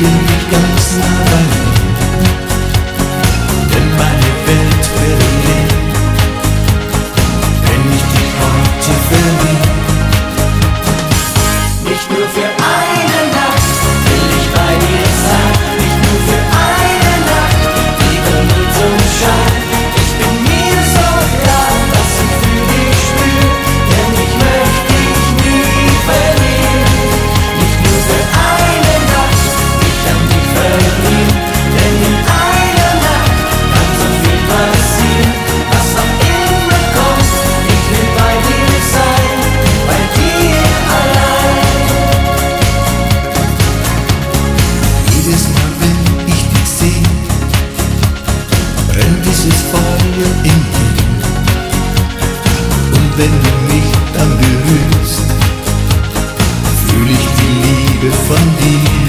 Yürekten sınavlar wenn du mich dann berührst, fühle ich die Liebe von dir.